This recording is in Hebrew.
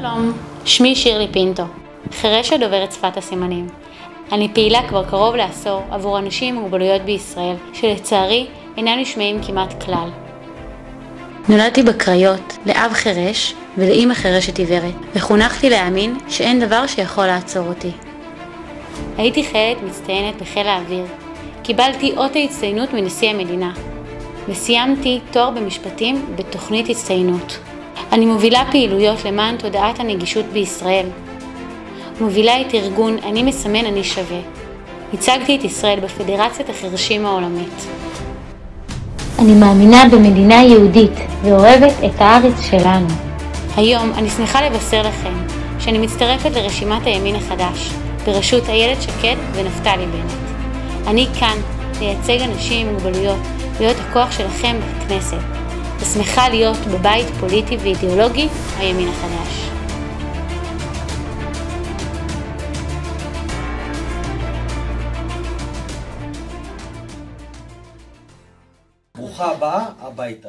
שלום, שמי שירלי פינטו, חירשת דוברת שפת הסימנים. אני פעילה כבר קרוב לעשור עבור אנשים עם מוגבלויות בישראל, שלצערי אינם נשמעים כמעט כלל. נולדתי בקריות, לאב חירש ולאימא חירשת עיוורת, וחונכתי להאמין שאין דבר שיכול לעצור אותי. הייתי חיילת מצטיינת בחיל האוויר. קיבלתי אות ההצטיינות מנשיא המדינה, וסיימתי תואר במשפטים בתוכנית הצטיינות. אני מובילה פעילויות למען תודעת הנגישות בישראל. מובילה את ארגון אני מסמן אני שווה. ייצגתי את ישראל בפדרציית החרשים העולמית. אני מאמינה במדינה יהודית ואוהבת את הארץ שלנו. היום אני שמחה לבשר לכם שאני מצטרפת לרשימת הימין החדש, בראשות איילת שקד ונפתלי בנט. אני כאן לייצג אנשים עם מוגבלויות, להיות הכוח שלכם בכנסת, ושמחה להיות בבית פוליטי ואידיאולוגי, הימין החדש. ברוכה הבאה הביתה.